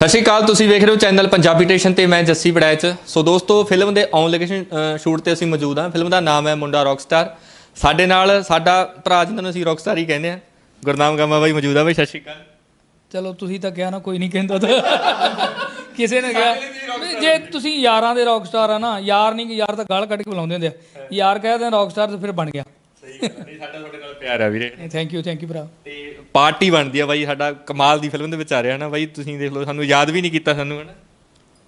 ਸਤਿ ਸ਼੍ਰੀ ਅਕਾਲ ਤੁਸੀਂ ਵੇਖ ਰਹੇ ਹੋ ਚੈਨਲ ਪੰਜਾਬੀ ਟੇਸ਼ਨ ਤੇ ਮੈਂ ਜੱਸੀ ਵੜੈਚ। ਸੋ ਦੋਸਤੋ ਫਿਲਮ ਦੇ ਔਨ ਲੋਕੇਸ਼ਨ ਸ਼ੂਟ ਤੇ ਅਸੀਂ ਮੌਜੂਦ ਹਾਂ। ਫਿਲਮ ਦਾ ਨਾਮ ਹੈ ਮੁੰਡਾ ਰੌਕਸਟਾਰ ਸਾਡੇ ਨਾਲ ਸਾਡਾ ਭਰਾ ਜਿਹਨਾਂ ਨੂੰ ਅਸੀਂ ਰੌਕਸਟਾਰ ਹੀ ਕਹਿੰਦੇ ਆ ਗੁਰਨਾਮ ਗਾਮਾ ਬਾਈ ਮੌਜੂਦ ਆ ਬਾਈ ਸਤਿ ਸ਼੍ਰੀ ਅਕਾਲ। ਚਲੋ ਤੁਸੀਂ ਤਾਂ ਕਿਹਾ ਨਾ ਕੋਈ ਨਹੀਂ ਕਹਿੰਦਾ ਤਾਂ। ਕਿਸੇ ਨੇ ਕਿਹਾ। ਜੇ ਤੁਸੀਂ ਯਾਰਾਂ ਦੇ ਰੌਕ ਸਟਾਰ ਆ ਨਾ ਯਾਰ ਨਹੀਂ ਯਾਰ ਤਾਂ ਗਾਲ ਕੱਢ ਕੇ ਬੁਲਾਉਂਦੇ ਹੁੰਦੇ ਆ। ਯਾਰ ਕਹਿੰਦੇ ਆ ਰੌਕ ਸਟਾਰ ਤਾਂ ਫਿਰ ਬਣ ਗਿਆ। ਸਹੀ ਗੱਲ ਨਹੀਂ ਸਾਡਾ ਤੁਹਾਡੇ ਨਾਲ ਪਿਆਰ ਆ ਵੀਰੇ। ਥੈਂਕ ਯੂ ਥੈਂਕ ਯੂ ਭਰਾ। ਤੇ ਪਾਰਟੀ ਬਣਦੀ ਆ ਬਾਈ ਸਾਡਾ ਕਮਾਲ ਦੀ ਫਿਲਮ ਦੇ ਵਿੱਚ ਆ ਰਿਹਾ ਨਾ ਬਾਈ ਤੁਸੀਂ ਦੇਖ ਲਓ ਸਾਨੂੰ ਯਾਦ ਵੀ ਨਹੀਂ ਕੀਤਾ ਸਾਨੂੰ ਹਨਾ?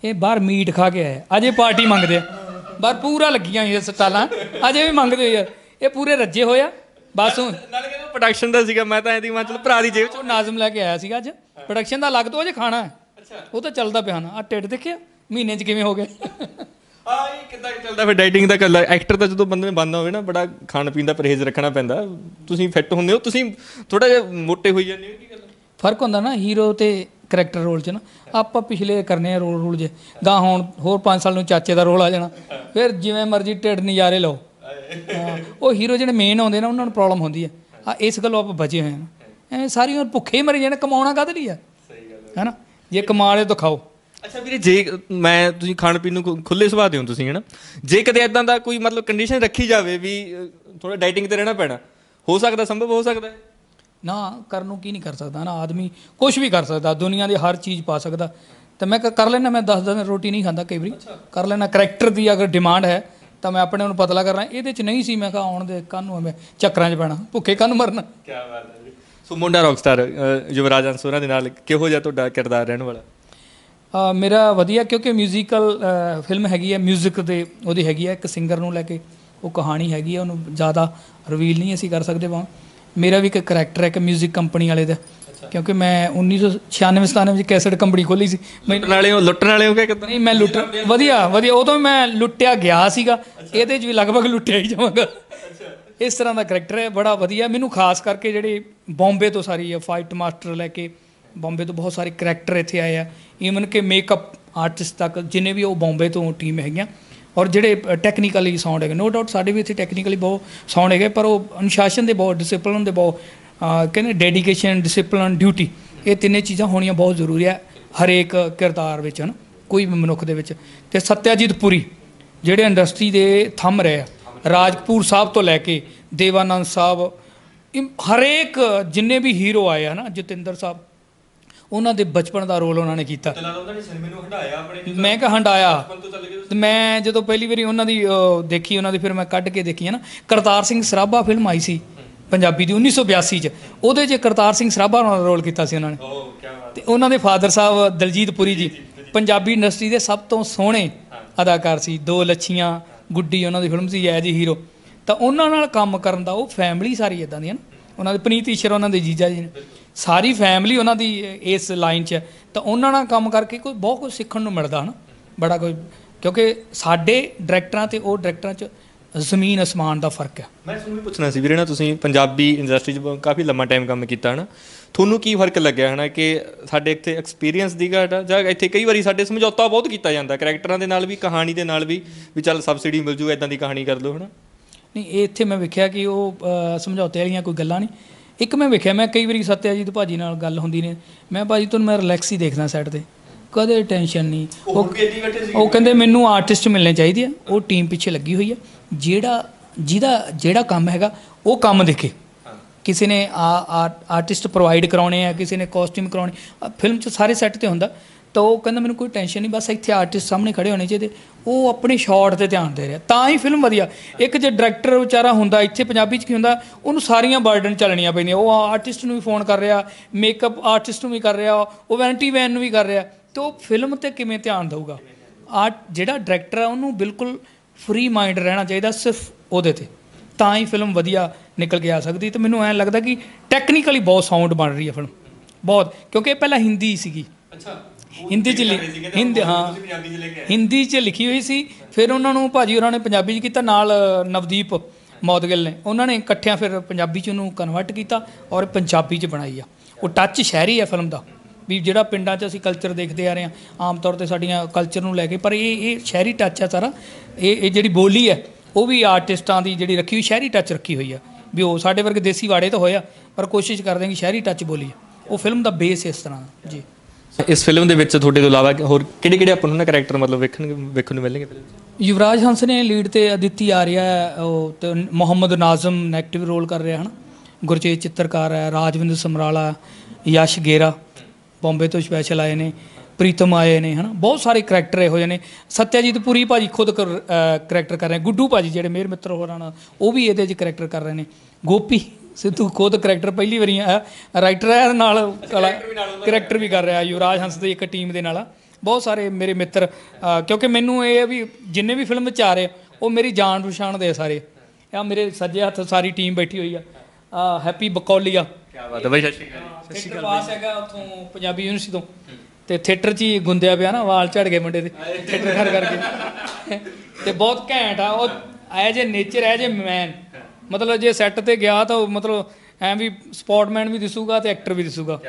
ਇਹ ਬਾਹਰ ਮੀਟ ਖਾ ਕੇ ਆਏ ਅਜੇ ਪਾਰਟੀ ਮੰਗਦੇ ਆ। ਬਾਹਰ ਪੂਰਾ ਲੱਗੀਆਂ ਹੋਈਆਂ ਸਟਾਲਾਂ ਅਜੇ ਵੀ ਮੰਗਦੇ ਹੋਏ ਆ। ਇਹ ਪੂਰੇ ਰੱਜੇ ਹੋਏ ਆ। ਬਸ ਹੁਣ ਨਾਲੇ ਕਹਿੰਦਾ ਪ੍ਰੋਡਕਸ਼ਨ ਦਾ ਸੀਗਾ ਮੈਂ ਤਾਂ ਐਂ ਦੀ ਮੈਂ ਚਲ ਭਰਾ ਦੀ ਜੇਬ ਚ। ਨਾਜ਼ਮ ਲੈ ਕੇ ਆਇਆ ਸੀਗਾ ਅੱਜ। ਪ੍ਰੋਡਕਸ਼ਨ ਦਾ ਲੱਗ ਤੋਂ ਅਜੇ ਖਾਣਾ ਹੈ। ਉਹ ਤਾਂ ਚੱਲਦਾ ਪਿਆ ਨਾ। ਆ ਟਿੱਡ ਦੇਖਿਆ? ਮਹੀਨੇ 'ਚ ਕਿਵੇਂ ਹੋ ਗਏ? ਆ ਇਹ ਕਿੱਦਾਂ ਚੱਲਦਾ ਫਿਰ ਡਾਈਟਿੰਗ ਦਾ ਕੱਲਾ ਐਕਟਰ ਤਾਂ ਜਦੋਂ ਬੰਦੇ ਨੇ ਬਣਨਾ ਹੋਵੇ ਨਾ ਬੜਾ ਖਾਣ ਪੀਣ ਦਾ ਪਰਹੇਜ਼ ਰੱਖਣਾ ਪੈਂਦਾ। ਤੁਸੀਂ ਫਿੱਟ ਹੁੰਦੇ ਹੋ ਤੁਸੀਂ ਥੋੜਾ ਜਿਹਾ ਮੋਟੇ ਹੋਈ ਜਾਂਦੇ ਹੋ ਕੀ ਗੱਲ ਫ਼ਰਕ ਹੁੰਦਾ ਨਾ ਹੀਰੋ ਤੇ ਕਰੈਕਟਰ ਰੋਲ 'ਚ ਨਾ। ਆਪਾਂ ਪਿਛਲੇ ਕਰਨੇ ਆ ਰੋਲ ਰੋਲ ਜੇ ਗਾਂ ਹੁਣ ਹੋਰ 5 ਸਾਲ ਨੂੰ ਚਾਚੇ ਦਾ ਰੋਲ ਆ ਜਾਣਾ। ਫਿਰ ਜਿਵੇਂ ਮਰਜ਼ੀ ਢਿੱਡ ਨਜ਼ਾਰੇ ਲਓ। ਹਾਂ, ਉਹ ਹੀਰੋ ਜਿਹੜੇ ਮੇਨ ਆਉਂਦੇ ਨਾ ਉਹਨਾਂ ਨੂੰ ਪ੍ਰੋਬਲਮ ਹੁੰਦੀ ਹੈ ਆ ਇਸ ਗੱਲੋਂ ਆਪਾਂ ਬਚੇ ਹੋਏ ਹਾਂ ਐ ਸਾਰੀ ਉਮਰ ਭੁੱਖੇ ਹੀ ਮਰੀ ਜਾਣੇ ਕਮਾਉਣਾ ਕਾਹਦੇ ਲਈ ਆ? ਸਹੀ ਗੱਲ ਹੈਨਾ? ਜੇ ਕਮਾ ਲਏ ਤਾਂ ਖਾਓ। ਅੱਛਾ ਵੀਰੇ ਜੇ ਮੈਂ ਤੁਸੀਂ ਖਾਣ ਪੀਣ ਨੂੰ ਖੁੱਲੇ ਸੁਭਾਅ ਦੇ ਹੋ ਤੁਸੀਂ ਹਨਾ? ਜੇ ਕਦੇ ਇਦਾਂ ਦਾ ਕੋਈ ਮਤਲਬ ਕੰਡੀਸ਼ਨ ਰੱਖੀ ਜਾਵੇ ਵੀ ਥੋੜਾ ਡਾਈਟਿੰਗ ਤੇ ਰਹਿਣਾ ਪੈਣਾ ਹੋ ਸਕਦਾ ਸੰਭਵ ਹੋ ਸਕਦਾ ਹੈ? ਨਾ ਕਰਨ ਨੂੰ ਕੀ ਨਹੀਂ ਕਰ ਸਕਦਾ ਨਾ ਆਦਮੀ ਕੁਝ ਵੀ ਕਰ ਸਕਦਾ ਦੁਨੀਆ ਦੀ ਹਰ ਚੀਜ਼ ਪਾ ਸਕਦਾ। ਤੇ ਮੈਂ ਕਰ ਲੈਣਾ ਮੈਂ 10 ਦਿਨ ਰੋਟੀ ਨਹੀਂ ਖਾਂਦਾ ਕਈ ਵਾਰੀ ਕਰ ਲੈਣਾ ਕਰੈਕਟਰ ਦੀ ਅਗਰ ਡਿਮਾਂਡ ਹੈ ਤਾਂ ਮੈਂ ਆਪਣੇ ਨੂੰ ਪਤਲਾ ਕਰਨਾ ਇਹਦੇ ਚ ਨਹੀਂ ਸੀ ਮੈਂ ਕਿਹਾ ਆਉਣ ਦੇ ਕੰਨ ਨੂੰ ਮੈਂ ਚੱਕਰਾਂ 'ਚ ਪੈਣਾ ਭੁੱਖੇ ਕੰਨ ਮਰਨਾ। ਕੀ ਬਾਤ ਹੈ ਜੀ। ਸੋ ਮੁੰਡਾ ਰੌਕਸਟਾਰ ਯੁਵਰਾਜ ਅੰਸੋਰਾ ਦੇ ਨਾਲ ਕਿਹੋ ਜਿਹਾ ਤੁਹਾਡਾ ਕਿਰਦਾਰ ਰਹਿਣ ਵਾਲਾ? ਮੇਰਾ ਵਧੀਆ ਕਿਉਂਕਿ ਮਿਊਜ਼ੀਕਲ ਫਿਲਮ ਹੈਗੀ ਹੈ ਮਿਊਜ਼ਿਕ ਦੇ ਉਹਦੀ ਹੈਗੀ ਹੈ ਇੱਕ ਸਿੰਗਰ ਨੂੰ ਲੈ ਕੇ ਉਹ ਕਹਾਣੀ ਹੈਗੀ ਹੈ ਉਹਨੂੰ ਜ਼ਿਆਦਾ ਰਿਵੀਲ ਨਹੀਂ ਅਸੀਂ ਕਰ ਸਕਦੇ ਬਾਂ ਮੇਰਾ ਵੀ ਇੱਕ ਕਰੈਕਟਰ ਹੈ ਇੱਕ ਮਿਊਜ਼ਿਕ ਕੰਪਨੀ ਵਾਲੇ ਦਾ। ਕਿਉਂਕਿ ਮੈਂ 1996 97 ਵਿੱਚ ਕੈਸਟ ਕੰਪਨੀ ਖੋਲੀ ਸੀ। ਮੈਂ ਲੁੱਟਣ ਵਾਲੇ ਹੋ ਲੁੱਟਣ ਵਾਲੇ ਹੋ ਕਿ ਕਿਦਾਂ? ਨਹੀਂ ਮੈਂ ਲੁੱਟ ਵਧੀਆ ਵਧੀਆ। ਉਦੋਂ ਮੈਂ ਲੁੱਟਿਆ ਗਿਆ ਸੀਗਾ। ਇਹਦੇ 'ਚ ਵੀ ਲਗਭਗ ਲੁੱਟਿਆ ਹੀ ਜਾਵਾਂਗਾ। ਇਸ ਤਰ੍ਹਾਂ ਦਾ ਕਰੈਕਟਰ ਹੈ ਬੜਾ ਵਧੀਆ। ਮੈਨੂੰ ਖਾਸ ਕਰਕੇ ਜਿਹੜੇ ਬੰਬੇ ਤੋਂ ਸਾਰੀ ਫਾਈਟ ਮਾਸਟਰ ਲੈ ਕੇ ਬੰਬੇ ਤੋਂ ਬਹੁਤ ਸਾਰੇ ਕਰੈਕਟਰ ਇੱਥੇ ਆਏ ਆ। ਈਵਨ ਕਿ ਮੇਕਅਪ ਆਰਟਿਸਟ ਤੱਕ, ਜਿੰਨੇ ਵੀ ਉਹ ਬੰਬੇ ਤੋਂ ਟੀਮ ਹੈਗੀਆਂ। ਔਰ ਜਿਹੜੇ ਟੈਕਨੀਕਲੀ ਸਾਊਂਡ ਹੈਗੇ ਨੋ ਡਾਊਟ ਸਾਡੇ ਵੀ ਇੱਥੇ ਟੈਕਨੀਕਲੀ ਬਹੁਤ ਸਾਊਂਡ ਹੈਗੇ, ਪਰ ਉਹ ਅਨੁਸ਼ਾਸਨ ਦੇ ਬਹੁਤ ਡਿਸਪਲਿਨ ਦੇ ਬਹੁਤ ਕਹਿੰਦੇ ਡੈਡੀਕੇਸ਼ਨ ਡਿਸਪਲਿਨ ਡਿਊਟੀ ਇਹ ਤਿੰਨੇ ਚੀਜ਼ਾਂ ਹੋਣੀਆਂ ਬਹੁਤ ਜ਼ਰੂਰੀ ਹੈ ਹਰੇਕ ਕਿਰਦਾਰ ਵਿੱਚ, ਹਨ, ਕੋਈ ਵੀ ਮਨੁੱਖ ਦੇ ਵਿੱਚ। ਤੇ ਸਤਿਆਜੀਤ ਪੁਰੀ, ਜਿਹੜੇ ਇੰਡਸਟਰੀ ਦੇ ਥੰਮ ਰਹੇ ਆ ਰਾਜਪੂਰ ਸਾਹਿਬ ਤੋਂ ਲੈ ਕੇ ਦੇਵਾਨੰਦ ਸਾਹਿਬ ਹਰੇਕ ਜਿੰਨੇ ਵੀ ਹੀਰੋ ਆਏ ਆ ਨਾ ਜਤਿੰਦਰ ਸਾਹਿਬ ਉਹਨਾਂ ਦੇ ਬਚਪਨ ਦਾ ਰੋਲ ਉਹਨਾਂ ਨੇ ਕੀਤਾ। ਲੱਗਦਾ ਉਹਨਾਂ ਨੇ ਸਿਨੇਮੇ ਨੂੰ ਹਟਾਇਆ ਆਪਣੇ ਮੈਂ ਕਿਹਾ ਹੰਡਾਇਆ ਤੋਂ ਮੈਂ ਜਦੋਂ ਪਹਿਲੀ ਵਾਰੀ ਉਹਨਾਂ ਦੀ ਦੇਖੀ ਉਹਨਾਂ ਦੀ ਫਿਰ ਮੈਂ ਕੱਢ ਕੇ ਦੇਖੀ ਹੈ ਨਾ ਕਰਤਾਰ ਸਿੰਘ ਸਰਾਭਾ ਫਿਲਮ ਆਈ ਸੀ ਪੰਜਾਬੀ ਦੀ 1982 ਚ। ਉਹਦੇ 'ਚ ਕਰਤਾਰ ਸਿੰਘ ਸਰਾਭਾ ਨਾਲ ਰੋਲ ਕੀਤਾ ਸੀ ਉਹਨਾਂ ਨੇ। ਓ ਕੀ ਬਾਤ ਤੇ ਉਹਨਾਂ ਦੇ ਫਾਦਰ ਸਾਹਿਬ ਦਲਜੀਤ ਪੁਰੀ ਜੀ ਪੰਜਾਬੀ ਇੰਡਸਟਰੀ ਦੇ ਸਭ ਤੋਂ ਸੋਹਣੇ ਅਦਾਕਾਰ ਸੀ। ਦੋ ਲੱਛੀਆਂ ਗੁੱਡੀ ਉਹਨਾਂ ਦੀ ਫਿਲਮ ਸੀ ਐਜ ਹੀਰੋ। ਤਾਂ ਉਹਨਾਂ ਨਾਲ ਕੰਮ ਕਰਨ ਦਾ ਉਹ ਫੈਮਿਲੀ ਸਾਰੀ ਇਦਾਂ ਦੀ ਹੈ ਨਾ। ਉਹਨਾਂ ਦੇ ਪਨੀਤ ਈਸ਼ਰ ਉਹਨਾਂ ਦੇ ਜੀਜਾ ਜੀ ਨੇ। ਸਾਰੀ ਫੈਮਿਲੀ ਉਹਨਾਂ ਦੀ ਇਸ ਲਾਈਨ 'ਚ ਤਾਂ ਉਹਨਾਂ ਨਾਲ ਕੰਮ ਕਰਕੇ ਕੋਈ ਬਹੁਤ ਕੁਝ ਸਿੱਖਣ ਨੂੰ ਮਿਲਦਾ ਹਨ। ਬੜਾ ਕੋਈ ਕਿਉਂਕਿ ਸਾਡੇ ਡਾਇਰੈਕਟਰਾਂ ਤੇ ਉਹ ਡਾਇਰੈਕਟਰਾਂ 'ਚ ਜ਼ਮੀਨ ਅਸਮਾਨ ਦਾ ਫ਼ਰਕ ਹੈ। ਮੈਂ ਤੁਹਾਨੂੰ ਵੀ ਪੁੱਛਣਾ ਸੀ ਵੀਰੇ ਨਾ ਤੁਸੀਂ ਪੰਜਾਬੀ ਇੰਡਸਟਰੀ 'ਚ ਕਾਫੀ ਲੰਮਾ ਟਾਈਮ ਕੰਮ ਕੀਤਾ ਹਨਾ। ਤੁਹਾਨੂੰ ਕੀ ਫ਼ਰਕ ਲੱਗਿਆ ਹਨਾ ਕਿ ਸਾਡੇ ਇੱਥੇ ਐਕਸਪੀਰੀਅੰਸ ਦੀ ਘਾਟ ਆ? ਜਾਂ ਇੱਥੇ ਕਈ ਵਾਰੀ ਸਾਡੇ ਸਮਝੌਤਾ ਬਹੁਤ ਕੀਤਾ ਜਾਂਦਾ ਕਰੈਕਟਰਾਂ ਦੇ ਨਾਲ ਵੀ ਕਹਾਣੀ ਦੇ ਨਾਲ ਵੀ ਵੀ ਚੱਲ ਸਬਸਿਡੀ ਮਿਲ ਜੂ ਇਦਾਂ ਦੀ ਕਹਾਣੀ ਕਰ ਲਓ ਹਨਾ। ਨਹੀਂ ਇਹ ਇੱਥੇ ਮੈਂ ਵੇਖਿਆ ਕਿ ਉਹ ਸਮਝੌਤੇ ਵਾਲੀਆਂ ਕੋਈ ਗੱਲਾਂ ਨਹੀਂ। ਇੱਕ ਮੈਂ ਵੇਖਿਆ ਮੈਂ ਕਈ ਵਾਰੀ ਸਤਿਆਜੀਤ ਭਾਜੀ ਨਾਲ ਗੱਲ ਹੁੰਦੀ ਨੇ। ਮੈਂ ਭਾਜੀ ਤੁਹਾਨੂੰ ਮੈਂ ਰਿਲੈਕਸ ਹੀ ਦੇਖਦਾ ਸਾਈਡ ਤੇ। ਕਦੇ ਟੈਨਸ਼ਨ ਨਹੀਂ। ਉਹ ਕਿੱਡੀ ਬੈਠੇ ਸੀ ਉਹ ਕਹਿੰਦੇ ਮੈਨੂੰ ਆਰਟਿਸਟ ਮਿਲਣੇ ਚਾਹੀਦੇ ਆ। ਉਹ ਟੀਮ ਪਿੱਛੇ ਲੱਗੀ ਹੋਈ ਆ। ਜਿਹੜਾ ਜਿਹਦਾ ਜਿਹੜਾ ਕੰਮ ਹੈਗਾ ਉਹ ਕੰਮ ਦੇਖੇ। ਕਿਸੇ ਨੇ ਆਰਟਿਸਟ ਪ੍ਰੋਵਾਈਡ ਕਰਾਉਣੇ ਆ ਕਿਸੇ ਨੇ ਕਾਸਟਿਊਮ ਕਰਾਉਣੇ ਫਿਲਮ 'ਚ ਸਾਰੇ ਸੈੱਟ ਤੇ ਹੁੰਦਾ। ਤਾਂ ਉਹ ਕਹਿੰਦਾ ਮੈਨੂੰ ਕੋਈ ਟੈਨਸ਼ਨ ਨਹੀਂ, ਬਸ ਇੱਥੇ ਆਰਟਿਸਟ ਸਾਹਮਣੇ ਖੜੇ ਹੋਣੇ ਚਾਹੀਦੇ। ਉਹ ਆਪਣੇ ਸ਼ਾਟ ਤੇ ਧਿਆਨ ਦੇ ਰਿਹਾ। ਤਾਂ ਹੀ ਫਿਲਮ ਵਧੀਆ। ਇੱਕ ਜੇ ਡਾਇਰੈਕਟਰ ਵਿਚਾਰਾ ਹੁੰਦਾ, ਇੱਥੇ ਪੰਜਾਬੀ 'ਚ ਕੀ ਹੁੰਦਾ, ਉਹਨੂੰ ਸਾਰੀਆਂ ਬਰਡਨ ਚੱਲਣੀਆਂ ਪੈਂਦੀਆਂ। ਉਹ ਆਰਟਿਸਟ ਨੂੰ ਵੀ ਫੋਨ ਕਰ ਰਿਹਾ ਮੇਕਅਪ ਆਰਟਿਸਟ ਨੂੰ ਵੀ ਕਰ ਰਿਹਾ, ਉਹ ਵੈਂਟੀ ਵੈਨ ਨੂੰ ਵੀ ਕਰ ਰਿਹਾ। ਤੇ ਉਹ ਫਿਲਮ ਤੇ ਕਿਵੇਂ ਧਿਆਨ ਦਊਗਾ? ਆ ਜਿਹੜਾ ਡਾਇਰੈਕਟਰ ਆ, ਉਹਨੂੰ ਬਿਲਕੁਲ ਫ੍ਰੀ ਮਾਈਂਡ ਰਹਿਣਾ ਚਾਹੀਦਾ ਸਿਰਫ ਉਹਦੇ ਤੇ। ਤਾਂ ਹੀ ਫਿਲਮ ਵਧੀਆ ਨਿਕਲ ਕੇ ਆ ਸਕਦੀ। ਤੇ ਮੈਨੂੰ ਐਂ ਲੱਗਦਾ ਕਿ ਟੈਕਨੀਕਲੀ ਬਹੁਤ ਸਾਊਂਡ ਬਣ ਰਹੀ ਹੈ ਫਿਲਮ ਬਹੁਤ। ਕਿਉਂਕਿ ਇਹ ਪਹਿਲਾਂ ਹਿੰਦੀ ਸੀਗੀ। ਅੱਛਾ। ਹਿੰਦੀ ਚ ਲਿ- ਹਿੰਦੀ ਹਾਂ। ਪੰਜਾਬੀ 'ਚ ਲੈ ਕੇ ਹਿੰਦੀ ਚ ਲਿਖੀ ਹੋਈ ਸੀ ਫਿਰ ਉਹਨਾਂ ਨੂੰ ਭਾਜੀ ਉਹਨਾਂ ਨੇ ਪੰਜਾਬੀ ਚ ਕੀਤਾ ਨਾਲ ਨਵਦੀਪ ਮੌਦਗਿਲ ਨੇ। ਉਹਨਾਂ ਨੇ ਇਕੱਠਿਆਂ ਫਿਰ ਪੰਜਾਬੀ ਚ ਉਹਨੂੰ ਕਨਵਰਟ ਕੀਤਾ ਔਰ ਪੰਜਾਬੀ ਚ ਬਣਾਈ ਆ। ਉਹ ਟੱਚ ਸ਼ਹਿਰੀ ਹੈ ਫਿਲਮ ਦਾ ਵੀ ਜਿਹੜਾ ਪਿੰਡਾਂ 'ਚ ਅਸੀਂ ਕਲਚਰ ਦੇਖਦੇ ਆ ਰਹੇ ਹਾਂ ਆਮ ਤੌਰ ਤੇ ਸਾਡੀਆਂ ਕਲਚਰ ਨੂੰ ਲੈ ਕੇ ਪਰ ਇਹ ਇਹ ਸ਼ਹਿਰੀ ਟੱਚ ਆ ਸਾਰਾ। ਇਹ ਇਹ ਜਿਹੜੀ ਬੋਲੀ ਹੈ ਉਹ ਵੀ ਆਰਟਿਸਟਾਂ ਦੀ ਜਿਹੜੀ ਰੱਖੀ ਹੋਈ ਸ਼ਹਿਰੀ ਟੱਚ ਰੱਖੀ ਹੋਈ ਆ। ਵੀ ਉਹ ਸਾਡੇ ਵਰਗੇ ਦੇਸੀ ਵਾੜੇ ਤਾਂ ਹੋਇਆ ਪਰ ਕੋਸ਼ਿਸ਼ ਕਰਦੇ ਹਾਂ ਕਿ ਸ਼ਹਿਰੀ ਟੱਚ ਬੋਲੀਏ। ਉਹ ਫਿਲਮ ਦਾ ਬੇਸ ਇਸ ਤਰ੍ਹਾਂ ਦਾ ਜੀ। ਇਸ ਫਿਲਮ ਦੇ ਵਿੱਚ ਤੁਹਾਡੇ ਤੋਂ ਇਲਾਵਾ ਹੋਰ ਕਿਹੜੇ ਕਿਹੜੇ ਆਪਾਂ ਨੂੰ ਨਾ ਕੈਰੈਕਟਰ ਮਤਲਬ ਵੇਖਣ ਵੇਖਣ ਨੂੰ ਮਿਲਣਗੇ ਫਿਲਮ 'ਚ? ਯੁਵਰਾਜ ਹੰਸ ਨੇ ਲੀਡ ਤੇ ਅਦਿੱਤੀ ਆਰਿਆ ਹੈ, ਉਹ ਤੇ ਮੁਹੰਮਦ ਨਾਜ਼ਮ ਨੈਗੇਟਿਵ ਰੋਲ ਕਰ ਰਿਹਾ ਹਨ? ਗੁਰਚੇਤ ਚਿੱਤਰਕਾਰ ਹੈ ਰਾਜਵਿੰਦਰ ਸਮਰਾਲਾ ਯਸ਼ ਗੇਰਾ ਬੰਬੇ ਤੋਂ ਸਪੈਸ਼ਲ ਆਏ ਨੇ ਪ੍ਰੀਤਮ ਆਏ ਨੇ ਹਨਾ? ਬਹੁਤ ਸਾਰੇ ਕਰੈਕਟਰ ਇਹੋ ਜਿਹੇ ਨੇ। ਸਤਿਆਜੀਤ ਪੁਰੀ ਭਾਜੀ ਖੁਦ ਕਰੈਕਟਰ ਕਰ ਰਹੇ ਨੇ। ਗੁੱਡੂ ਭਾਜੀ ਜਿਹੜੇ ਮੇਰ ਮਿੱਤਰ ਹੋਰਾਂ ਨਾਲ ਉਹ ਵੀ ਇਹਦੇ 'ਚ ਕਰੈਕਟਰ ਕਰ ਰਹੇ ਨੇ। ਗੋਪੀ ਸਿੱਧੂ ਖੁਦ ਕਰੈਕਟਰ ਪਹਿਲੀ ਵਾਰੀ ਆ ਰਾਈਟਰ ਹੈ ਨਾਲ ਕਰੈਕਟਰ ਵੀ ਕਰ ਰਿਹਾ ਯੁਵਰਾਜ ਹੰਸ ਦੀ ਇੱਕ ਟੀਮ ਦੇ ਨਾਲ ਆ। ਬਹੁਤ ਸਾਰੇ ਮੇਰੇ ਮਿੱਤਰ ਅ, ਕਿਉਂਕਿ ਮੈਨੂੰ ਇਹ ਆ ਵੀ ਜਿੰਨੇ ਵੀ ਫਿਲਮ ਵਿੱਚ ਆ ਰਹੇ ਉਹ ਮੇਰੀ ਜਾਣ ਪਛਾਣ ਦੇ ਸਾਰੇ। ਆ ਮੇਰੇ ਸੱਜੇ ਹੱਥ ਸਾਰੀ ਟੀਮ ਬੈਠੀ ਹੋਈ ਆ। ਹੈਪੀ ਬਕੌਲੀਆ ਕੀ ਬਾਤ ਹੈ ਬਾਈ ਸਤਿ ਸ਼੍ਰੀ ਅਕਾਲ ਥੀਏਟਰ ਪਾਸ ਹੈਗਾ ਉੱਥੋਂ ਪੰਜਾਬੀ ਯੂਨੀਵਰਸਿਟੀ ਤੋਂ। ਤੇ ਥੀਏਟਰ 'ਚ ਹੀ ਗੁੰਦਿਆ ਪਿਆ ਨਾ ਵਾਲ ਝੜ ਗਏ ਮੁੰਡੇ ਦੇ। ਥੀਏਟਰ ਕਰ ਕਰਕੇ। ਤੇ ਬਹੁਤ ਘੈਂਟ ਆ ਉਹ ਐ ਜੇ ਨੇਚਰ ਐ ਜੇ ਮੈਨ ਮਤਲਬ ਜੇ ਸੈੱਟ ਤੇ ਗਿਆ ਤਾਂ ਉਹ ਮਤਲਬ ਐ ਵੀ ਸਪੋਰਟਮੈਨ ਵੀ ਦਿਸੂਗਾ ਤੇ ਐਕਟਰ ਵੀ ਦਿਸੂਗਾ।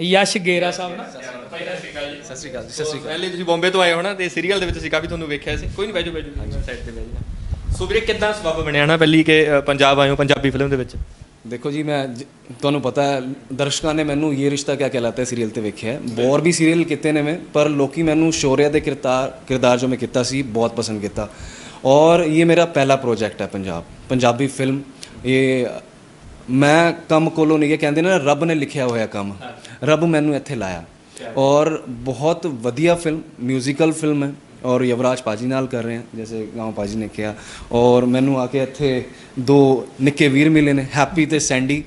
ਯਸ਼ ਗੇਰਾ ਸਾਹਿਬ ਨਾ। ਸਤਿ ਸ਼੍ਰੀ ਅਕਾਲ ਸਤਿ ਸ਼੍ਰੀ ਅਕਾਲ ਪਹਿਲੇ ਤੁਸੀਂ ਬੰਬੇ ਤੋਂ ਆਏ ਹੋ ਨਾ ਤੇ ਸੀਰੀਅਲ ਦੇ ਵਿੱਚ ਅਸੀਂ ਕਾਫੀ ਤੁਹਾਨੂੰ ਵੇਖਿਆ ਸੀ। ਕੋਈ ਨਹੀਂ ਬੈਜੋ ਬੈਜੋ ਸਾਈਡ ਤੇ ਬੈਜੋ ਸੋ ਵੀਰੇ ਕਿੱਦਾਂ ਸਬਬ ਬਣਿਆ ਨਾ ਪਹਿਲੀ ਕਿ ਪੰਜਾਬ ਆਏ ਹੋ ਪੰਜਾਬੀ ਫਿਲਮ ਦੇ ਵਿੱਚ? ਦੇਖੋ ਜੀ ਮੈਂ ਜ- ਤੁਹਾਨੂੰ ਪਤਾ ਹੈ ਦਰਸ਼ਕਾਂ ਨੇ ਮੈਨੂੰ ਇਹ ਰਿਸ਼ਤਾ ਕਿਆ ਕਹਿਲਾਤਾ ਹੈ ਸੀਰੀਅਲ ਤੇ ਵੇਖਿਆ ਹੈ। ਹੋਰ ਵੀ ਸੀਰੀਅਲ ਕੀਤੇ ਨੇ ਮੈਂ ਪਰ ਲੋਕੀ ਮੈਨੂੰ ਸ਼ੌਰਿਆ ਦੇ ਕਿਰਦਾਰ ਕਿਰਦਾਰ ਜੋ ਮੈਂ ਕੀਤਾ ਸੀ ਬਹੁਤ ਪਸੰਦ ਕੀਤਾ। ਔਰ ਇਹ ਮੇਰਾ ਪਹਿਲਾ ਪ੍ਰੋਜੈਕਟ ਹੈ ਪੰਜਾਬ। ਪੰਜਾਬੀ ਫਿਲਮ ਇਹ ਮੈਂ ਕੰਮ ਕੋਲੋਂ ਨਹੀਂ ਇਹ ਕਹਿੰਦੇ ਨੇ ਰੱਬ ਨੇ ਲਿਖਿਆ ਹੋਇਆ ਕੰਮ। ਰੱਬ ਮੈਨੂੰ ਇੱਥੇ ਲਾਇਆ। ਔਰ ਬਹੁਤ ਵਧੀਆ ਫਿਲਮ ਮਿਊਜ਼ੀਕਲ ਫਿਲਮ ਹੈ। ਔਰ ਯਵਰਾਜ ਪਾਜੀ ਨਾਲ ਕਰ ਰਹੇ ਹਾਂ ਜੈਸੇ ਗਾਉਂ ਪਾਜੀ ਨੇ ਕਿਹਾ। ਔਰ ਮੈਨੂੰ ਆ ਕੇ ਇੱਥੇ ਦੋ ਨਿੱਕੇ ਵੀਰ ਮਿਲੇ ਨੇ ਹੈਪੀ ਤੇ ਸੈਂਡੀ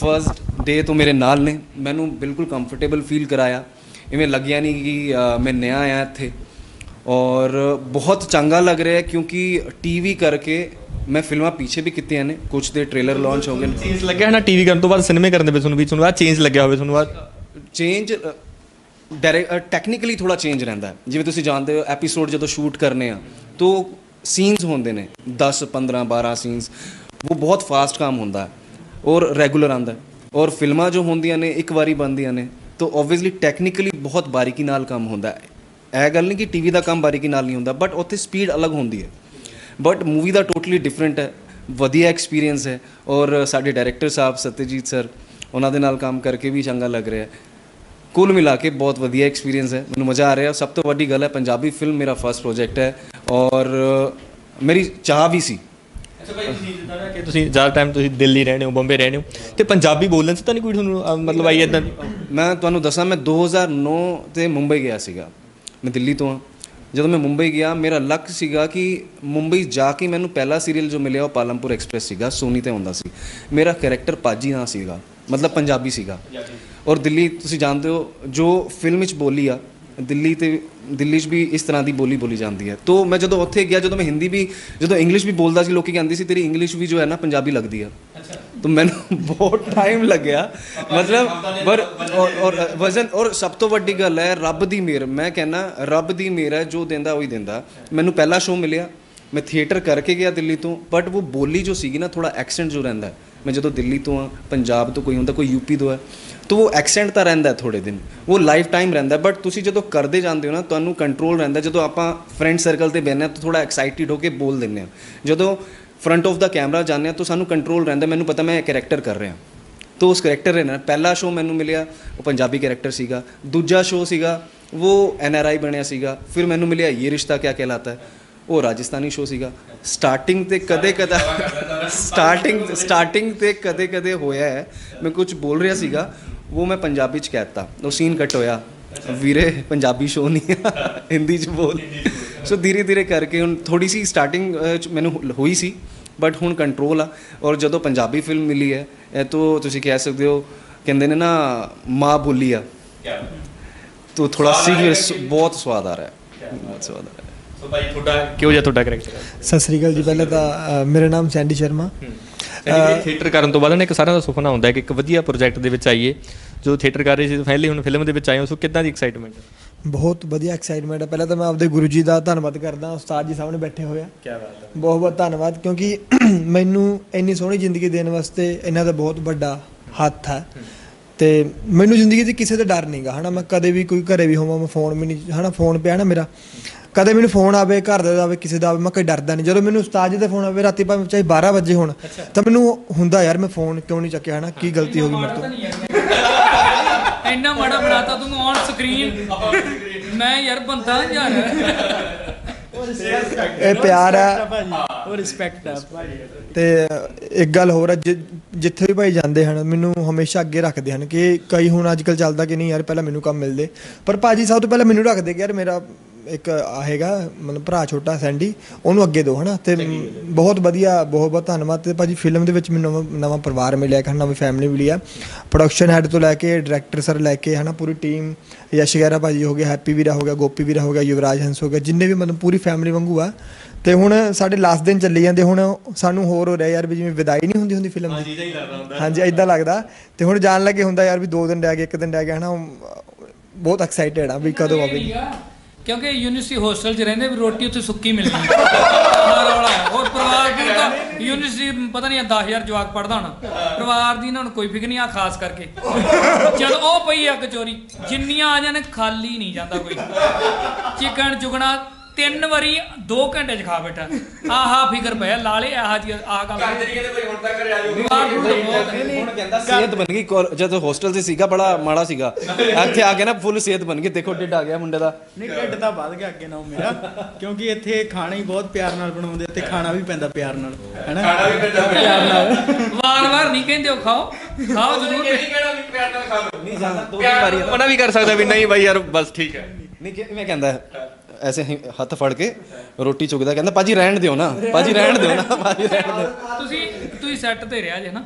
ਫਰਸਟ ਡੇ ਤੋਂ ਮੇਰੇ ਨਾਲ ਨੇ। ਮੈਨੂੰ ਬਿਲਕੁਲ ਕੰਫਰਟੇਬਲ ਫੀਲ ਕਰਾਇਆ। ਇਵੇਂ ਲੱਗਿਆ ਨਹੀਂ ਕਿ ਮੈਂ ਨया ਆਇਆ ਇੱਥੇ। ਔਰ ਬਹੁਤ ਚੰਗਾ ਲੱਗ ਰਿਹਾ ਹੈ ਕਿਉਂਕਿ ਟੀਵੀ ਕਰਕੇ ਮੈਂ ਫਿਲਮਾਂ ਪਿੱਛੇ ਵੀ ਕੀਤੀਆਂ ਨੇ ਕੁਝ ਦੇ ਟ੍ਰੇਲਰ ਲਾਂਚ ਹੋ ਗਏ ਨੇ। ਚੇਂਜ ਲੱਗਿਆ ਹੈ ਨਾ ਟੀਵੀ ਕਰਨ ਤੋਂ ਬਾਅਦ ਸਿਨੇਮੇ ਕਰਨ ਦੇ ਵਿੱਚ ਤੁਹਾਨੂੰ ਵੀ ਤੁਹਾਨੂੰ ਚੇਂਜ ਲੱਗਿਆ ਹੋਵੇ ਤੁਹਾਨੂੰ ਆ ਚੇਂਜ ਟੈਕਨੀਕਲੀ ਥੋੜਾ ਚੇਂਜ ਰਹਿੰਦਾ ਹੈ। ਜਿਵੇਂ ਤੁਸੀਂ ਜਾਣਦੇ ਹੋ ਐਪੀਸੋਡ ਜਦੋਂ ਸ਼ੂਟ ਕਰਨੇ ਆ ਤੋ ਸੀਨਸ ਹੁੰਦੇ ਨੇ 10 15 12 ਸੀਨਸ ਉਹ ਬਹੁਤ ਫਾਸਟ ਕੰਮ ਹੁੰਦਾ ਹੈ ਔਰ ਰੈਗੂਲਰ ਆਂਦਾ ਹੈ। ਔਰ ਫਿਲਮਾਂ ਜੋ ਹੁੰਦੀਆਂ ਨੇ ਇੱਕ ਵਾਰੀ ਬਣਦੀਆਂ ਨੇ ਤੋ ਆਬਵੀਅਸਲੀ ਟੈਕਨੀਕਲੀ ਬਹੁਤ ਬਾਰੀਕੀ ਨਾਲ ਕੰਮ ਹੁੰਦਾ ਹੈ। ਇਹ ਗੱਲ ਨਹੀਂ ਕਿ ਟੀਵੀ ਦਾ ਕੰਮ ਬਾਰੀਕੀ ਨਾਲ ਨਹੀਂ ਹੁੰਦਾ ਬਟ ਉੱਥੇ ਸਪੀਡ ਅਲੱਗ ਹੁੰਦੀ ਹੈ। ਬਟ ਮੂਵੀ ਦਾ ਟੋਟਲੀ ਡਿਫਰੈਂਟ ਹੈ ਵਧੀਆ ਐਕਸਪੀਰੀਅੰਸ ਹੈ ਔਰ ਸਾਡੇ ਡਾਇਰੈਕਟਰ ਸਾਹਿਬ ਸਤਿਜੀਤ ਸਰ ਉਹਨਾਂ ਦੇ ਨਾਲ ਕੰਮ ਕਰਕੇ ਵੀ ਚੰਗਾ ਲੱਗ ਰਿਹਾ ਹੈ। ਕੁੱਲ ਮਿਲਾ ਕੇ ਬਹੁਤ ਵਧੀਆ ਐਕਸਪੀਰੀਅੰਸ ਹੈ ਮੈਨੂੰ ਮਜ਼ਾ ਆ ਰਿਹਾ। ਸਭ ਤੋਂ ਵੱਡੀ ਗੱਲ ਹੈ ਪੰਜਾਬੀ ਫਿਲਮ ਮੇਰਾ ਫਰਸਟ ਪ੍ਰੋਜੈਕਟ ਹੈ ਔਰ ਮੇਰੀ ਚਾਹ ਵੀ ਸੀ। ਅੱਛਾ ਭਾਈ ਤੁਸੀਂ ਜਿੱਦਾਂ ਨਾ ਕਿ ਤੁਸੀਂ ਜ਼ਿਆਦਾ ਟਾਈਮ ਤੁਸੀਂ ਦਿੱਲੀ ਰਹਿੰਦੇ ਹੋ ਬੰਬੇ ਰਹਿੰਦੇ ਹੋ ਤੇ ਪੰਜਾਬੀ ਬੋਲਣ 'ਚ ਤਾਂ ਨਹੀਂ ਕੋਈ ਤੁਹਾਨੂੰ ਮਤਲਬ ਆਈ ਇਦਾਂ ਮੈਂ ਤੁਹਾਨੂੰ ਦੱਸਾਂ ਮੈਂ 2009 ਤੇ ਮੁੰਬਈ ਗਿਆ ਸੀਗਾ। ਮੈਂ ਦਿੱਲੀ ਤੋਂ ਹਾਂ। ਜਦੋਂ ਮੈਂ ਮੁੰਬਈ ਗਿਆ, ਮੇਰਾ ਲੱਕ ਸੀਗਾ ਕਿ ਮੁੰਬਈ ਜਾ ਕੇ ਮੈਨੂੰ ਪਹਿਲਾ ਸੀਰੀਅਲ ਜੋ ਮਿਲਿਆ ਉਹ ਪਾਲਮਪੁਰ ਐਕਸਪ੍ਰੈਸ ਸੀਗਾ, ਸੋਨੀ ਤੇ ਆਉਂਦਾ ਸੀ। ਮੇਰਾ ਕੈਰੈਕਟਰ ਪਾਜੀ ਨਾ ਸੀਗਾ, ਮਤਲਬ ਪੰਜਾਬੀ ਸੀਗਾ। ਔਰ ਦਿੱਲੀ, ਤੁਸੀਂ ਜਾਣਦੇ ਹੋ, ਜੋ ਫਿਲਮ ਵਿੱਚ ਬੋਲੀ ਆ, ਦਿੱਲੀ ਤੇ, ਦਿੱਲੀ 'ਚ ਵੀ ਇਸ ਤਰ੍ਹਾਂ ਦੀ ਬੋਲੀ ਬੋਲੀ ਜਾਂਦੀ ਹੈ। ਤੋਂ ਮੈਂ ਜਦੋਂ ਉੱਥੇ ਗਿਆ, ਜਦੋਂ ਮੈਂ ਹਿੰਦੀ ਵੀ, ਜਦੋਂ ਇੰਗਲਿਸ਼ ਵੀ ਬੋਲਦਾ ਸੀ, ਲੋਕੀ ਕਹਿੰਦੇ ਸੀ, ਤੇਰੀ ਇੰਗਲਿਸ਼ ਵੀ ਜੋ ਹੈ ਨਾ, ਪੰਜਾਬੀ ਲੱਗਦੀ ਆ। तो ਮੈਨੂੰ ਬਹੁਤ ਟਾਈਮ ਲੱਗਿਆ। ਮਤਲਬ, ਪਰ ਔਰ ਔਰ, ਵਜ਼ਨ, ਔਰ ਸਭ ਤੋਂ ਵੱਡੀ ਗੱਲ ਹੈ, ਰੱਬ ਦੀ ਮਿਹਰ। ਮੈਂ ਕਹਿੰਨਾ ਰੱਬ ਦੀ ਮਿਹਰ ਹੈ, ਜੋ ਦਿੰਦਾ, ਉਹੀ ਦਿੰਦਾ। ਮੈਨੂੰ ਪਹਿਲਾ ਸ਼ੋਅ ਮਿਲਿਆ। ਮੈਂ ਥੀਏਟਰ ਕਰਕੇ ਗਿਆ ਦਿੱਲੀ ਤੋਂ ਬਟ ਉਹ ਬੋਲੀ ਜੋ ਸੀਗੀ ਨਾ ਥੋੜਾ ਐਕਸੈਂਟ ਜੋ ਰਹਿੰਦਾ ਮੈਂ ਜਦੋਂ ਦਿੱਲੀ ਤੋਂ ਆ ਪੰਜਾਬ ਤੋਂ ਕੋਈ ਹੁੰਦਾ, ਕੋਈ ਯੂਪੀ ਤੋਂ ਹੈ, ਤਾਂ ਉਹ ਐਕਸੈਂਟ ਤਾਂ ਰਹਿੰਦਾ ਹੈ ਥੋੜੇ ਦਿਨ। ਉਹ ਲਾਈਫ ਟਾਈਮ ਰਹਿੰਦਾ ਬਟ ਤੁਸੀਂ ਜਦੋਂ ਕਰਦੇ ਜਾਂਦੇ ਹੋ ਨਾ, ਤੁਹਾਨੂੰ ਕੰਟਰੋਲ ਰਹਿੰਦਾ ਜਦੋਂ ਆਪਾਂ ਫਰੈਂਡ ਸਰਕਲ ਤੇ ਬਹਿੰਦੇ ਹਾਂ, ਤਾਂ ਥੋੜਾ ਐਕਸਾਈਟਿਡ ਹੋ ਕੇ ਬੋਲ ਦਿੰਦੇ ਹਾਂ। ਜਦੋਂ ਫਰੰਟ ਆਫ ਦਾ ਕੈਮਰਾ ਜਾਂਦੇ ਹਾਂ ਤਾਂ ਸਾਨੂੰ ਕੰਟਰੋਲ ਰਹਿੰਦਾ ਮੈਨੂੰ ਪਤਾ ਮੈਂ ਕੈਰੈਕਟਰ ਕਰ ਰਿਹਾ। ਤੋ ਉਸ ਕੈਰੈਕਟਰ ਨੇ ਨਾ ਪਹਿਲਾ ਸ਼ੋਅ ਮੈਨੂੰ ਮਿਲਿਆ ਉਹ ਪੰਜਾਬੀ ਕੈਰੈਕਟਰ ਸੀਗਾ। ਦੂਜਾ ਸ਼ੋਅ ਸੀਗਾ ਉਹ ਐਨ ਆਰ ਆਈ ਬਣਿਆ ਸੀਗਾ। ਫਿਰ ਮੈਨੂੰ ਮਿਲਿਆ ਇਹ ਰਿਸ਼ਤਾ ਕਿਆ ਕਹਿਲਾਤਾ ਹੈ। ਉਹ ਰਾਜਸਥਾਨੀ ਸ਼ੋਅ ਸੀਗਾ। ਸਟਾਰਟਿੰਗ ਤੇ ਕਦੇ ਕਦਾ ਸਟਾਰਟਿੰਗ ਸਟਾਰਟਿੰਗ ਤੇ ਕਦੇ ਕਦੇ ਹੋਇਆ ਹੈ। ਮੈਂ ਕੁਝ ਬੋਲ ਰਿਹਾ ਸੀਗਾ ਉਹ ਮੈਂ ਪੰਜਾਬੀ ਚ ਕਹਿਤਾ ਉਹ ਸੀਨ ਕੱਟ ਹੋਇਆ। ਵੀਰੇ ਪੰਜਾਬੀ ਸ਼ੋਅ ਨਹੀਂ ਆ। ਹਿੰਦੀ ਚ ਬੋਲ। ਸੋ ਧੀਰੇ ਧੀਰੇ ਕਰਕੇ ਹੁਣ ਥੋੜੀ ਸੀ ਸਟਾਰਟਿੰਗ ਚ ਮੈਨੂੰ ਹੋ- ਹੋਈ ਸੀ ਬਟ ਹੁਣ ਕੰਟਰੋਲ ਆ ਔਰ ਜਦੋਂ ਪੰਜਾਬੀ ਫਿਲਮ ਮਿਲੀ ਹੈ ਇਹ ਤੋਂ ਤੁਸੀਂ ਕਹਿ ਸਕਦੇ ਹੋ ਕਹਿੰਦੇ ਨੇ ਨਾ ਮਾਂ ਬੋਲੀ ਆ ਤੋ ਥੋੜਾ ਸੀਰੀਅਸ ਬਹੁਤ ਸਵਾਦ ਆ ਰਿਹਾ ਹੈ ਬਹੁਤ ਸਵਾਦ ਆ ਰਿਹਾ ਹੈ ਸੋ ਭਾਈ ਤੁਹਾਡਾ ਕਿਹੋ ਜਿਹਾ ਤੁਹਾਡਾ ਕੈਰੈਕਟਰ ਹੈ ਸਤਿ ਸ੍ਰੀ ਅਕਾਲ ਜੀ ਪਹਿਲਾਂ ਤਾਂ ਮੇਰਾ ਨਾਮ ਸੈਂਡੀ ਸ਼ਰਮਾ ਥੀਏਟਰ ਕਰਨ ਤੋਂ ਬਾਅਦ ਨਾ ਇੱਕ ਸਾਰਿਆਂ ਦਾ ਸੁਪਨਾ ਹੁੰਦਾ ਹੈ ਕਿ ਇੱਕ ਵਧੀਆ ਪ੍ਰੋਜੈਕਟ ਦੇ ਵਿੱਚ ਆਈਏ। ਜਦੋਂ ਥੀਏਟਰ ਕਰ ਰਹੇ ਸੀ ਫਾਈਨਲੀ ਹੁਣ ਫਿਲਮ ਦੇ ਵਿੱਚ ਆਏ ਹੋ ਸੋ ਕਿੱਦਾਂ ਦੀ ਐਕਸਾਈਟਮੈਂਟ ਬਹੁਤ ਵਧੀਆ ਐਕਸਾਈਟਮੈਂਟ ਹੈ। ਪਹਿਲਾਂ ਤਾਂ ਮੈਂ ਆਪਦੇ ਗੁਰੂ ਜੀ ਦਾ ਧੰਨਵਾਦ ਕਰਦਾ ਉਸਤਾਦ ਜੀ ਸਾਹਮਣੇ ਬੈਠੇ ਹੋਏ ਆ। ਕੀ ਬਾਤ ਹੈ। ਬਹੁਤ ਬਹੁਤ ਧੰਨਵਾਦ ਕਿਉਂਕਿ ਮੈਨੂੰ ਇੰਨੀ ਸੋਹਣੀ ਜ਼ਿੰਦਗੀ ਦੇਣ ਵਾਸਤੇ ਇਹਨਾਂ ਦਾ ਬਹੁਤ ਵੱਡਾ ਹੱਥ ਹੈ। ਤੇ ਮੈਨੂੰ ਜ਼ਿੰਦਗੀ 'ਚ ਕਿਸੇ ਦਾ ਡਰ ਨਹੀਂਗਾ ਹਨਾ। ਮੈਂ ਕਦੇ ਵੀ ਕੋਈ ਘਰੇ ਵੀ ਹੋਵਾਂ ਮੈਂ ਫੋਨ ਵੀ ਨਹੀਂ ਹਨਾ ਫੋਨ ਪਿਆ ਨਾ ਮੇਰਾ। ਕਦੇ ਮੈਨੂੰ ਫੋਨ ਆਵੇ ਘਰ ਦਾ ਆਵੇ ਕਿਸੇ ਦਾ ਆਵੇ ਮੈਂ ਕੋਈ ਡਰਦਾ ਨਹੀਂ। ਜਦੋਂ ਮੈਨੂੰ ਉਸਤਾਦ ਜੀ ਦਾ ਫੋਨ ਆਵੇ ਰਾਤੀ ਭਾਵੇਂ ਚਾਹੇ 12 ਵਜੇ ਹੋਣ ਤਾਂ ਮੈਨੂੰ ਹੁੰਦਾ ਯਾਰ ਮੈਂ ਫੋਨ ਕਿਉਂ ਨਹੀਂ ਚੱਕਿਆ ਹਨਾ? ਕੀ ਗਲਤੀ ਹੋ ਗਈ ਮੇਰੇ ਤੋਂ? ਇੰਨਾ ਮਾੜਾ ਬਣਾਤਾ ਤੂੰ ਔਨ ਸਕਰੀਨ ਮੈਂ ਯਾਰ ਬੰਦਾ ਯਾਰ। ਇਹ ਪਿਆਰ ਹੈ ਉਹ ਰਿਸਪੈਕਟ ਭਾਜੀ। ਤੇ ਇੱਕ ਗੱਲ ਹੋਰ ਹੈ ਜਿੱਥੇ ਵੀ ਭਾਈ ਜਾਂਦੇ ਹਨ ਮੈਨੂੰ ਹਮੇਸ਼ਾ ਅੱਗੇ ਰੱਖਦੇ ਹਨ ਕਿ ਕਈ ਹੁਣ ਅੱਜ ਕੱਲ ਚੱਲਦਾ ਕਿ ਨਹੀਂ ਯਾਰ ਪਹਿਲਾਂ ਮੈਨੂੰ ਕੰਮ ਮਿਲਦੇ। ਪਰ ਭਾਜੀ ਸਭ ਤੋਂ ਪਹਿਲਾਂ ਮੈਨੂੰ ਰੱਖਦੇ ਕਿ ਯਾਰ ਮੇਰਾ ਇੱਕ ਆਹੇਗਾ ਮਤਲਬ ਭਰਾ ਛੋਟਾ ਸੈਂਡੀ ਉਹਨੂੰ ਅੱਗੇ ਦਿਓ ਹਨਾ? ਤੇ ਬਹੁਤ ਵਧੀਆ ਬਹੁਤ ਬਹੁਤ ਧੰਨਵਾਦ ਤੇ ਭਾਜੀ ਫਿਲਮ ਦੇ ਵਿੱਚ ਮੈਨੂੰ ਨਵਾਂ- ਪਰਿਵਾਰ ਮਿਲਿਆ ਇੱਕ ਨਵੀਂ ਫੈਮਿਲੀ ਮਿਲੀ ਆ। ਪ੍ਰੋਡਕਸ਼ਨ ਹੈਡ ਤੋਂ ਲੈ ਕੇ ਡਾਇਰੈਕਟਰ ਸਰ ਲੈ ਕੇ ਹਨਾ ਪੂਰੀ ਟੀਮ ਯਸ਼ ਗੈਰਾ ਭਾਜੀ ਹੋ ਗਿਆ ਹੈਪੀ ਵੀਰਾ ਹੋ ਗਿਆ ਗੋਪੀ ਵੀਰਾ ਹੋ ਗਿਆ ਯੁਵਰਾਜ ਹੰਸ ਹੋ ਗਿਆ ਜਿੰਨੇ ਵੀ ਮਤਲਬ ਪੂਰੀ ਫੈਮਿਲੀ ਵਾਂਗੂ ਆ। ਤੇ ਹੁਣ ਸਾਡੇ ਲਾਸਟ ਦਿਨ ਚੱਲੀ ਜਾਂਦੇ ਹੁਣ ਸਾਨੂੰ ਹੋਰ ਹੋ ਰਿਹਾ ਯਾਰ ਵੀ ਜਿਵੇਂ ਵਿਦਾਈ ਨਹੀਂ ਹੁੰਦੀ ਹੁੰਦੀ ਫਿਲਮ ਦੀ। ਹਾਂਜੀ ਇਦਾਂ ਲੱਗਦਾ। ਤੇ ਹੁਣ ਜਾਣ ਲੱਗੇ ਹੁੰਦਾ ਯਾਰ ਵੀ ਦੋ ਦਿਨ ਰਹਿ ਗਏ ਇੱਕ ਦਿਨ ਰਹਿ ਗਿਆ ਹਨਾ ਬਹੁਤ ਐਕਸਾਈਟਡ ਆ ਵੀ ਕਦੋਂ ਆਵੇਗੀ। ਕਿਉਂਕਿ ਯੂਨੀਵਰਸਿਟੀ ਹੋਸਟਲ 'ਚ ਰਹਿੰਦੇ ਵੀ ਰੋਟੀ ਉੱਥੇ ਸੁੱਕੀ ਮਿਲਦੀ ਹੈ। ਆਹ ਰੌਲਾ ਹੈ। ਹੋਰ ਪਰਿਵਾਰ ਦੀ ਤਾਂ ਯੂਨੀਵਰਸਿਟੀ ਪਤਾ ਨਹੀਂ 10000 ਜਵਾਕ ਪੜਦਾ ਹੋਣਾ। ਪਰਿਵਾਰ ਦੀ ਇਹਨਾਂ ਨੂੰ ਕੋਈ ਫਿਕਰ ਨਹੀਂ ਆ, ਖਾਸ ਕਰਕੇ। ਜਦ ਉਹ ਪਈ ਆ ਕਚੋਰੀ। ਜਿੰਨੀਆਂ ਆ ਜਾਣ, ਖਾਲੀ ਨਹੀਂ ਜਾਂਦਾ ਕੋਈ। ਚਿਕਨ ਚੁਗਣਾ ਤਿੰਨ ਵਾਰੀ 2 ਘੰਟੇ ਚ ਖਾ ਬੈਠਾ। ਆਹਾ ਫਿਕਰ ਪਿਆ ਲਾਲੇ ਆਹ ਜੀ ਆਹ ਗੱਲ ਬਿਮਾਰ ਬੁੜ ਬਹੁਤ ਹੈ। ਹੁਣ ਕਹਿੰਦਾ ਸਿਹਤ ਬਣ ਗਈ ਜਦੋਂ ਹੋਸਟਲ 'ਚ ਸੀਗਾ ਬੜਾ ਮਾੜਾ ਸੀਗਾ। ਇੱਥੇ ਆ ਕੇ ਨਾ ਫੁੱਲ ਸਿਹਤ ਬਣ ਗਈ। ਦੇਖੋ ਢਿੱਡ ਆ ਗਿਆ ਮੁੰਡੇ ਦਾ। ਨਹੀਂ ਢਿੱਡ ਤਾਂ ਵੱਧ ਗਿਆ ਅੱਗੇ ਨਾਲੋਂ ਮੇਰਾ। ਕਿਉਂਕਿ ਇੱਥੇ ਖਾਣਾ ਹੀ ਬਹੁਤ ਪਿਆਰ ਨਾਲ ਬਣਾਉਂਦੇ ਤੇ ਖਾਣਾ ਵੀ ਪੈਂਦਾ ਪਿਆਰ ਨਾਲ ਹੈਨਾ? ਖਾਣਾ ਵੀ ਪੈਂਦਾ ਪਿਆਰ ਨਾਲ। ਵਾਰ-ਵਾਰ ਨਹੀਂ ਕਹਿੰਦੇ ਉਹ ਖਾਓ। ਖਾਓ ਜ਼ਰੂਰ। ਨਹੀਂ ਜਾਂਦਾ ਦੋ ਤਿੰਨ ਵਾਰੀ ਮਨਾ ਵੀ ਕਰ ਸਕਦਾ ਵੀ ਨਹੀਂ ਬਾਈ ਯਾਰ ਬਸ ਠੀਕ ਹੈ। ਨਹੀਂ ਕਿਵੇਂ ਕਹਿੰਦਾ ਹੈ? ਐਸੇ ਹੀ ਹੱਥ ਫੜ ਕੇ ਰੋਟੀ ਚੁਗਦਾ ਕਹਿੰਦਾ ਪਾਜੀ ਰਹਿਣ ਦਿਓ ਨਾ ਪਾਜੀ ਰਹਿਣ ਦਿਓ ਨਾ ਪਾਜੀ ਰਹਿਣ ਦਿਓ ਤੁਸੀਂ ਤੁਸੀਂ ਸੈੱਟ ਤੇ ਰਿਹਾ ਜੇ ਨਾ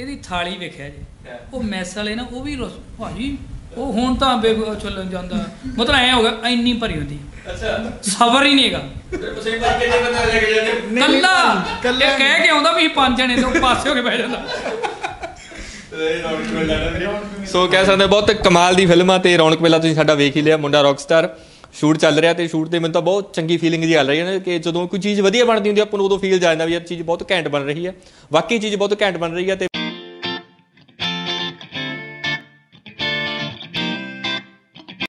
ਇਹਦੀ ਥਾਲੀ ਵੇਖਿਆ ਜੇ ਉਹ ਮੈਸ ਵਾਲੇ ਨਾ ਉਹ ਵੀ ਭਾਜੀ ਉਹ ਹੁਣ ਤਾਂ ਬੇ ਚੱਲਣ ਜਾਂਦਾ। ਮਤਲਬ ਐ ਹੋ ਗਿਆ ਇੰਨੀ ਭਰੀ ਹੁੰਦੀ। ਅੱਛਾ। ਸਬਰ ਹੀ ਨਹੀਂ ਹੈਗਾ। ਤੁਸੀਂ ਬਾਈ ਕਿੰਨੇ ਬੰਦੇ ਲੈ ਕੇ ਜਾਂਦੇ ਕੱਲਾ। ਇਹ ਕਹਿ ਕੇ ਆਉਂਦਾ ਵੀ ਪੰਜ ਜਣੇ ਤੋਂ ਪਾਸੇ ਹੋ ਕੇ ਬਹਿ ਜਾਂਦਾ। ਸੋ ਕਹਿ ਸਕਦੇ ਬਹੁਤ ਕਮਾਲ ਦੀ ਫਿਲਮ ਤੇ ਰੌਣਕ ਮੇਲਾ ਤੁਸੀਂ ਸਾਡਾ ਵੇਖ ਹੀ ਲਿਆ ਮੁੰਡਾ ਰੌਕਸਟਾਰ। ਸ਼ੂਟ ਚੱਲ ਰਿਹਾ ਤੇ ਸ਼ੂਟ ਤੇ ਮੈਨੂੰ ਤਾਂ ਬਹੁਤ ਚੰਗੀ ਫੀਲਿੰਗ ਜੀ ਆ ਰਹੀ ਹੈ ਨਾ ਕਿ ਜਦੋਂ ਕੋਈ ਚੀਜ਼ ਵਧੀਆ ਬਣਦੀ ਹੁੰਦੀ ਆ, ਆਪਾਂ ਨੂੰ ਉਦੋਂ ਫੀਲ ਜਾਂਦਾ ਵੀ ਯਾਰ ਚੀਜ਼ ਬਹੁਤ ਘੈਂਟ ਬਣ ਰਹੀ ਹੈ। ਵਾਕਈ ਚੀਜ਼ ਬਹੁਤ ਘੈਂਟ ਬਣ ਰਹੀ ਹੈ ਤੇ